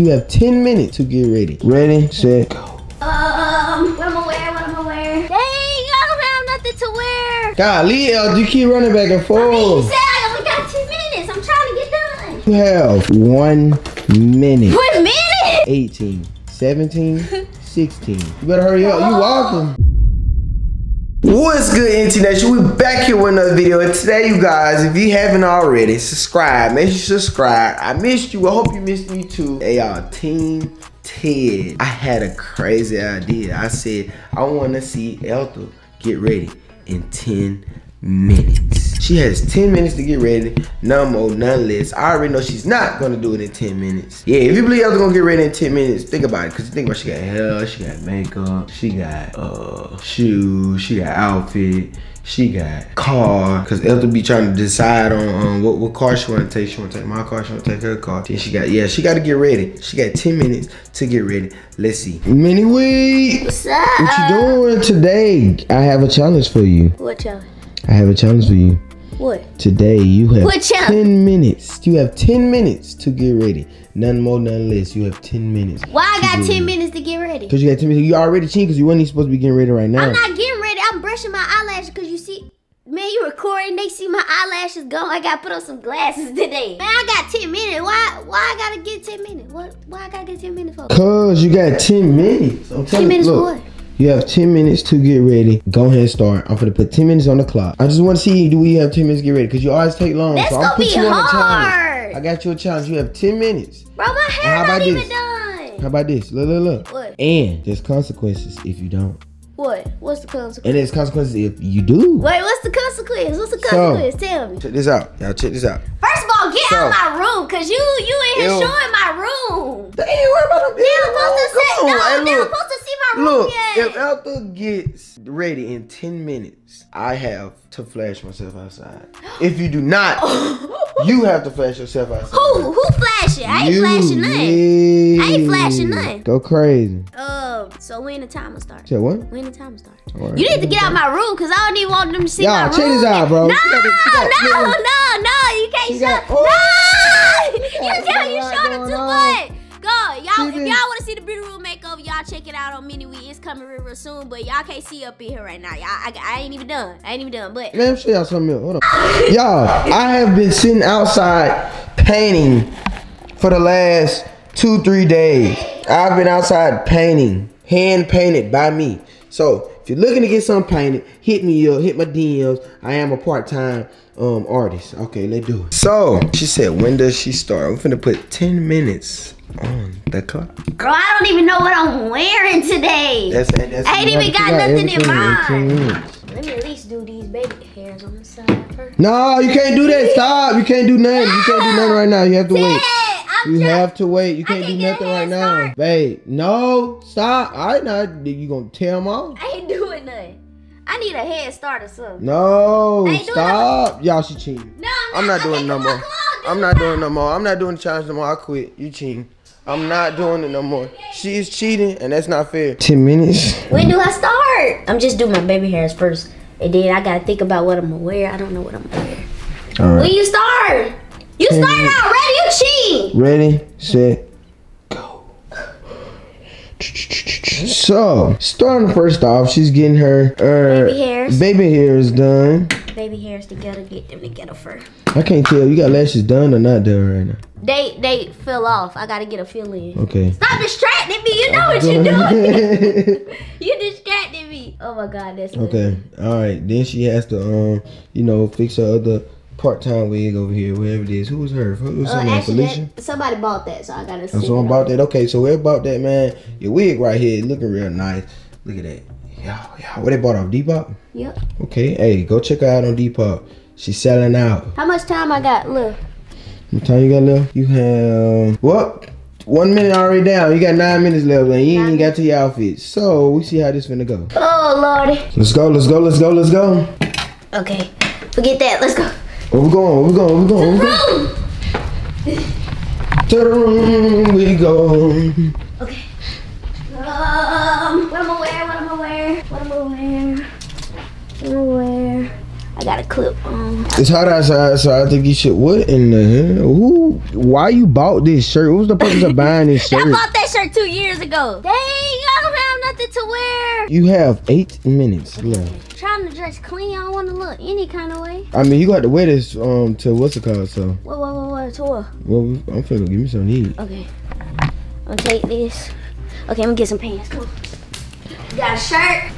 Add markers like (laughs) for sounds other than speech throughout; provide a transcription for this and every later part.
You have 10 minutes to get ready. Ready, set, go. Um, what am I wear? What am I wear? Dang, I don't have nothing to wear. Golly, El, you keep running back and I mean, you forth. said I only got 10 minutes. I'm trying to get done. You have one minute. One minute? 18, 17, (laughs) 16. You better hurry up. You walking. What's good, E&T Nation? We back here with another video. And today, you guys, if you haven't already, subscribe. Make sure you subscribe. I missed you. I hope you missed me too. Hey, y'all, Team Ted. I had a crazy idea. I said, I want to see Ethel get ready in 10 minutes. She has 10 minutes to get ready. None more, none less. I already know she's not gonna do it in 10 minutes. Yeah, if you believe Ethel gonna get ready in 10 minutes, think about it. Cause think about it, she got hair, she got makeup, she got uh shoes, she got outfit. She got car, cause Ethel be trying to decide on um, what, what car she wanna take. She wanna take my car, she wanna take her car. Then she got, yeah, she gotta get ready. She got 10 minutes to get ready. Let's see. Mini Wheatt! What's up? What you doing today? I have a challenge for you. What challenge? I have a challenge for you. What? Today you have challenge? 10 minutes. You have 10 minutes to get ready. None more, none less. You have 10 minutes. Why I got 10 minutes to get ready? Because you got 10 minutes. You already cheating because you wasn't even supposed to be getting ready right now. I'm not getting ready. I'm brushing my eyelashes because you see, man, you recording. They see my eyelashes gone. I got to put on some glasses today. Man, I got 10 minutes. Why Why I got to get 10 minutes? What? Why I got to get 10 minutes for? Because you got 10 minutes. I'm 10 minutes for what? You have 10 minutes to get ready. Go ahead and start. I'm to put 10 minutes on the clock. I just want to see do we have 10 minutes to get ready because you always take long. That's so gonna I'm put be you on a challenge. hard. I got you a challenge. You have 10 minutes. Bro, my hair how not about even this? done. How about this? Look, look, look. What? And there's consequences if you don't. What? What's the consequence? And there's consequences if you do. Wait, what's the consequence? What's the So- consequence? Tell me. Check this out. Y'all check this out. First get So- out my room, cause you you in here Ew. showing my room. They ain't worried about them They being supposed to say no. Hey, They look. supposed to see my room Look, yet. if Ethel gets ready in 10 minutes, I have to flash myself outside. If you do not, (gasps) (laughs) you have to flash yourself outside. who who flashing? I ain't You, flashing nothing. yeah. I ain't flashing nothing. Go crazy. Um, so when the timer start? Say what? When the timer start? Alright. You need to get out my room, cause I don't even want them to see Y'all, my room. check this out, bro. No, She got got- no, nigga. no, no, you can't She show. got- no, Oh. (laughs) you tell you showed going too much. Go, y'all. If y'all want to see the beauty room y'all check it out on Mini Wheatt. It's coming real, real soon, but y'all can't see up in here right now. Y'all, I, I ain't even done. I ain't even done, but. Let me show y'all something else. Hold on. y'all, I have been sitting outside painting for the last two, three days. I've been outside painting, hand painted by me. So if you're looking to get something painted, hit me up, hit my DMs. I am a part-time um artist. Okay, let's do it. So she said, when does she start? I'm finna put 10 minutes on the clock. Girl, I don't even know what I'm wearing today. That's, that's I ain't even you got nothing in everything 10 mind. Let me at least do these baby hairs on the side first. No, you can't do that. Stop. You can't do nothing. You can't do nothing right now. You have to wait. I'm You just- have to wait. You can't can do nothing head right now. start. Babe, no, stop. All right, now you gonna tear them off? I ain't doing nothing. I need a head start or something. No, I ain't stop. Y'all, she cheating. No, I'm not doing no more. on, come on, do I'm not doing no more. I'm not doing the challenge no more. I quit. You cheating. I'm not doing it no more. She is cheating, and that's not fair. Ten minutes. When do I start? I'm just doing my baby hairs first. And then I gotta think about what I'm gonna wear. I don't know what I'm gonna wear. All When you start? You Ten started minutes. already, you cheat. Ready, set, go. So, starting first off, she's getting her uh, Baby hairs. Baby hairs done. Baby hairs together, get them together first. I can't tell. You got lashes done or not done right now? They they fell off. I gotta get a fill in. Okay. Stop distracting me. You know what you're (laughs) doing. (laughs) you distracting me. Oh my god, that's okay. All right. Then she has to, um, you know, fix her other part-time wig over here, wherever it is. Who was her? Who was Uh, actually, that, somebody bought that, so I gotta. And so I'm about that. Okay, so we're about that, man. Your wig right here, looking real nice. Look at that. Yeah, yeah. What they bought off Depop? Yep. Okay. Hey, go check her out on Depop. She's selling out. How much time I got? Look. What time you got left? You have what? One minute already down. You got nine minutes left, and you ain't even got to your outfit. So we see how this finna go. Oh lordy. Let's go. Let's go. Let's go. Let's go. Okay. Forget that. Let's go. Where we going? Where we going? Where we going? Where we going? To the room we go. Okay. Um, what am I wear? What am I wear? What am I wear? What am I wear? I got a clip on. It's hot outside, so I think you should. What in the hell? Who? Why you bought this shirt? What was the purpose of buying this (laughs) shirt? I bought that shirt two years ago. Dang, I don't have nothing to wear. You have eight minutes left. Trying to dress clean. I don't want to look any kind of way. I mean, you got to wear this um to what's it called? So, What, what, what, what, to what? well, I'm finna give me some to eat. Okay. I'm gonna take this. Okay, I'm gonna get some pants. Come on. Got a shirt.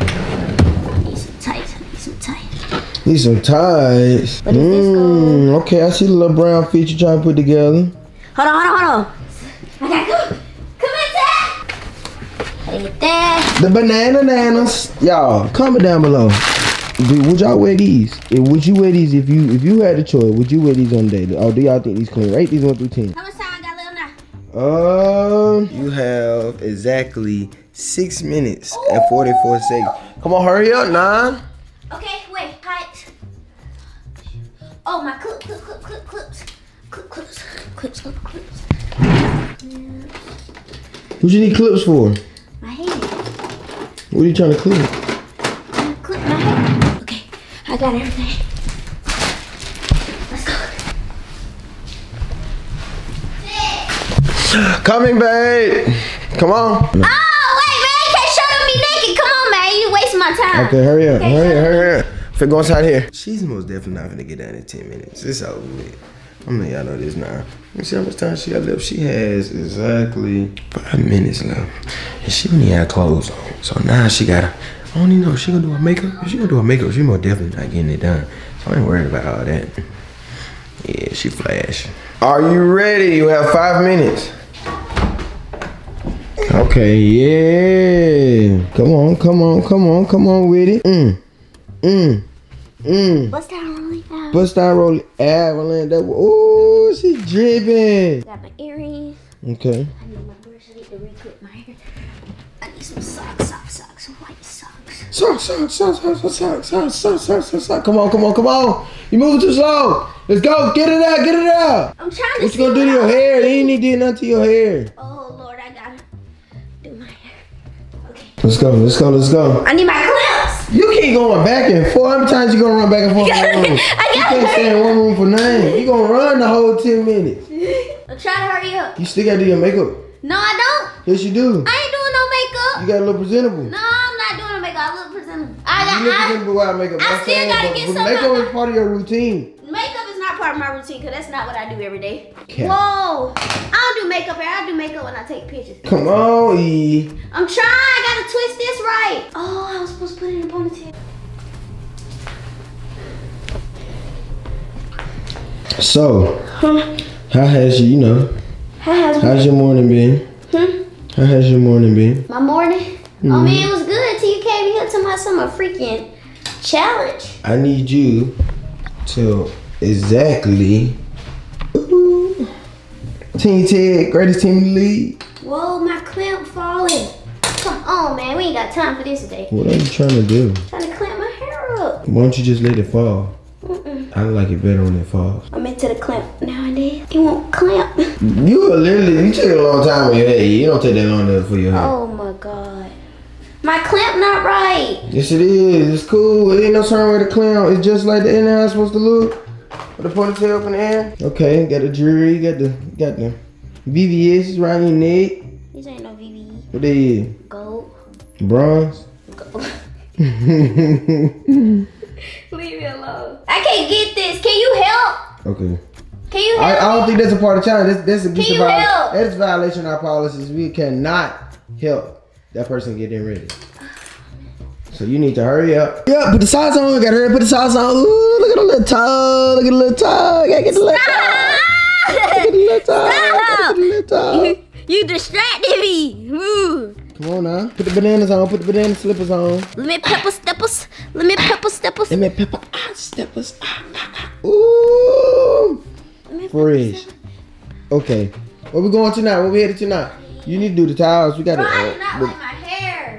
I need some tights. I need some tights. Need some ties. What is this Mm, okay, I see the little brown feet you trying to put together. Hold on, hold on, hold on. I gotta go. Come in, Dad. I get that. The banana nanas, y'all. Comment down below. Do, would y'all wear these? If, would you wear these if you if you had the choice? Would you wear these on daily? Or do y'all think these clean? Rate these one through ten. How much time I got left now? Um, you have exactly six minutes and forty-four seconds. Come on, hurry up, nine. Okay, wait, height. Oh, my clip, clip, clip, clip, clips. Clip, clips, clips, clip, clips. What you need clips for? My hand. What are you trying to clip? I'm clip my hair. Okay, I got everything. Let's go. Coming, babe. Come on. Oh, wait, man, you can't show me naked. Come on, man, you wasting my time. Okay, hurry up, Okay, hurry up, hurry up. Finna go inside here. She's most definitely not gonna get done in 10 minutes. It's over with. I'm gonna y'all know this now. Let me see how much time she got left. She has exactly five minutes left. And she only had clothes on. So now she gotta, I don't even know if she gonna do her makeup. If she gonna do her makeup, she most definitely not getting it done. So I ain't worried about all that. Yeah, she flash. Are you ready? You have five minutes. Okay, yeah. Come on, come on, come on, come on with it. Mm, mm, mm. What's that rolling now? Bust down roll avalanche. That oh, she dripping. Got my earrings. Okay. I need my need to reclip my hair. I need some socks, socks, socks, white socks. Sock, sock, sock, sock, sock, sock, sock, sock, sock, sock, sock. Come on, come on, come on. You moving too slow. Let's go. Get it out, get it out. I'm trying to What you gonna do to your hair? You ain't need to nothing to your hair. Oh, Lord, I gotta do my hair. Okay. Let's go, let's go, let's go. I need my clips. You keep going back and forth. How many times you gonna run back and forth? (laughs) I You can't stay in one room for nothing. You gonna run the whole 10 minutes. (laughs) I'm trying to hurry up. You still gotta do your makeup. No, I don't. Yes, you do. I ain't doing no makeup. You gotta look presentable. No, I'm not doing no makeup. I look presentable. I You look got. presentable without makeup. I still saying, gotta get some Makeup of- is part of your routine. I, makeup is not part of my routine because that's not what I do every day. Whoa. I don't do makeup here. I do makeup when I take pictures. Come on, E. I'm trying. I gotta twist this right. Oh, I was supposed to put it in a ponytail. So, how has you, you know, How has how's your morning been? Hmm? How has your morning been? my morning? Oh man, it was good till you came here to my summer freaking challenge. I need you to exactly. Ooh, Team Ted, greatest team in the league. Whoa, my clamp falling. Come on, man. We ain't got time for this today. What are you trying to do? trying to clamp my hair up. Why don't you just let it fall? Mm-mm. I like it better when it falls. I'm into the clamp nowadays. It won't clamp. You literally, you take a long time with your hair. You don't take that long to- for your hair. Oh my god. My clamp not right. Yes, it is. It's cool. It ain't no certain way the clown. It's just like the inner supposed to look. With the ponytail up in the air. Okay, got the jewelry. Got the got the VVS around your neck. These ain't no VVE. What they is? Gold. Bronze. Gold. (laughs) (laughs) Leave me alone. I can't get this. Can you help? Okay. Can you I, help? I don't think that's a part of challenge. That's, that's a Can you viol- help? That's a violation of our policies. We cannot help that person get in ready. So you need to hurry up. Yeah, put the sauce on. You gotta hurry up, put the sauce on. Ooh, look at the little toe. Look at the little toe. Gotta get the little toe. Look at the little toe. Look at the little toe. (laughs) you distracted me. Move. Come on now. Put the bananas on. Put the banana slippers on. Lemon pepper steppers. Lemon pepper steppers. Lemon pepper ah, steppers. Ah, ah, ah. Ooh. Lemon Fresh. Okay. Where we going tonight? Where we headed tonight? You need to do the towels. We got Bro, to. I do not like my hair.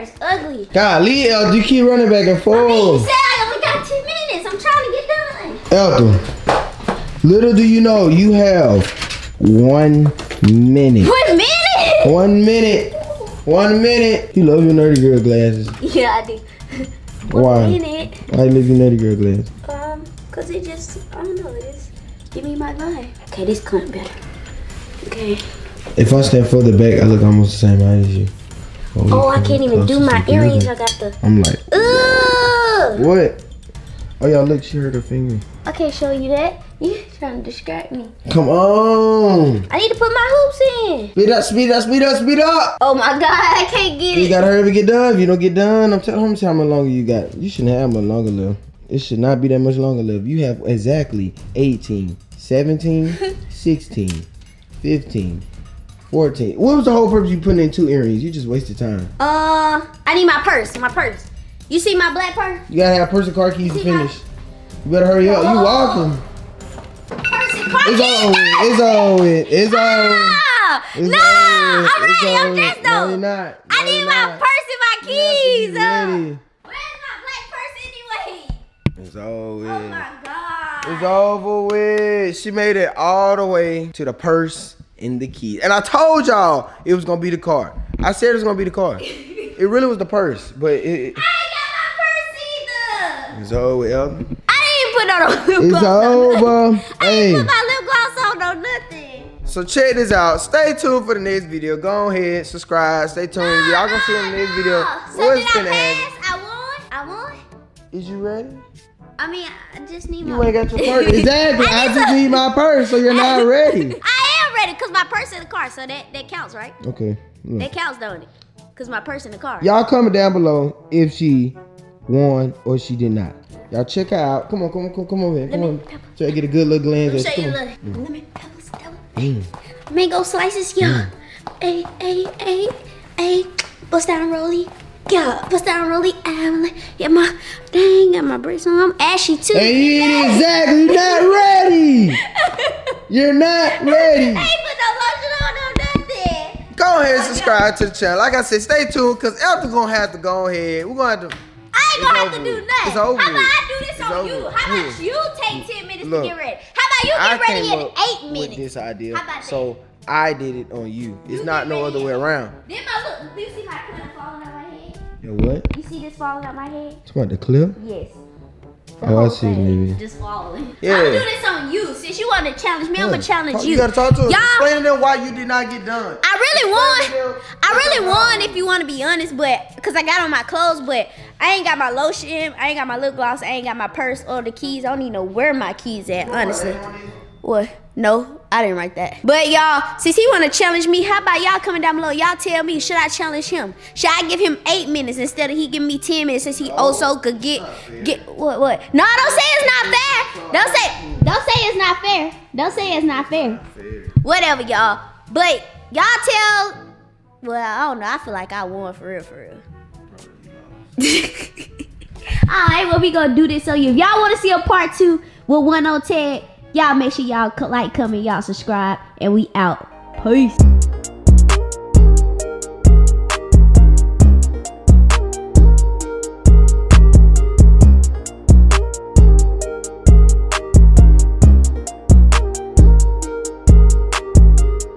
Is ugly. Golly, El, you keep running back and forth. I mean, you said I only got 10 minutes. I'm trying to get done. Ethel, little do you know, you have one minute. One minute? One minute. One minute. You love your nerdy girl glasses. Yeah, I do. (laughs) put Why? it. Why you leave your nutty girl glass? Um, cause it just, I don't know, it just give me my vibe. Okay, this cunt better. Okay. If I stand further back, I look almost the same height as you. Oh, oh, I can't even do my earrings. I got the. I'm like, Ugh! what? Oh, y'all look, she hurt her finger. I can't show you that. You trying to distract me. Come on. I need to put my hoops in. Speed up, speed up, speed up, speed up. Oh my god, (laughs) I can't get You it. You gotta hurry up and get done. If you don't get done, I'm telling you how much longer you got. You shouldn't have much longer left. It should not be that much longer left. You have exactly 18, 17, (laughs) 16, 15, 14. What was the whole purpose you putting in two earrings? You just wasted time. Uh, I need my purse. My purse. You see my black purse? You gotta have person car keys to finish. You better hurry up. You walking. Purse and car It's over. It's over. It's over. It's no, over. I'm It's ready. I'm dressed No, though. you're not. I need my not. purse and my You have to be keys. Uh. Where's my black purse anyway? It's over. Oh my god. It's over with. She made it all the way to the purse and the keys. And I told y'all it was gonna be the car. I said it was gonna be the car. It really was the purse, but it, it- I ain't got my purse either. it's over. Ethel. I didn't put on a lip It's gloss. over. I Hey. didn't put my lip gloss on or nothing. So check this out. Stay tuned for the next video. Go ahead, subscribe. Stay tuned. Y'all gonna see in the next video So what's did gonna happen. pass? I won. I won. Is you ready? I mean, I just need You my. ain't got your purse. (laughs) Exactly. I need just need my purse, so you're not (laughs) ready. I am ready because my purse in the car, so that that counts, right? Okay. look. That counts, don't it? Because my purse in the car. Y'all comment down below if she won or she did not. Y'all check her out. Come on, come on, come on, come on, here. Come me- on. So I get a good little glance Let me at show you. you. Come on. Look. Let me pebbles, pebbles. Damn. Mango slices, yeah. Hey, hey, hey, hey. Bust down rolly. Yeah, down rolly. I'm like, yeah, my dang, got my braids on. I'm ashy too. Hey, exactly. (laughs) You're not ready. You're not ready. I ain't put no lotion on or nothing. Go ahead and subscribe to the channel. Like I said, stay tuned because Ethel's gonna have to go ahead. We're gonna have to. I ain't gonna It's have to do nothing. It's over How about. I do this It's on over you? How about you take 10 minutes Look, to get ready? How about you I get ready came in up 8 with minutes? this idea, How about so I did it on you. It's You not no ready. other way around. Then my look, do you see my clip falling out my head? Yo, what? You see this falling out my head? It's about the clip? Yes. Oh, I see, maybe. Just falling. (laughs) Yeah. I'm gonna do this on you. Since you want to challenge me, I'm gonna challenge you. You gotta talk to us. Y'all, Explain to them why you did not get done. I really Explain won. I really What's won if you want to be honest, but because I got on my clothes, but I ain't got my lotion, I ain't got my lip gloss, I ain't got my purse or the keys. I don't even know where my keys at, honestly. What? No, I didn't write that. But y'all, since he wanna challenge me, how about y'all coming down below? Y'all tell me, should I challenge him? Should I give him eight minutes instead of he giving me ten minutes since he also could get get what what? No, don't say it's not fair. Don't say don't say it's not fair. Don't say it's not fair. Whatever, y'all. But y'all tell well, I don't know. I feel like I won for real, for real. (laughs) Alright, well, we gonna do this you. If y'all wanna see a part two with one on Ted, y'all make sure y'all like, comment, y'all subscribe, and we out. Peace.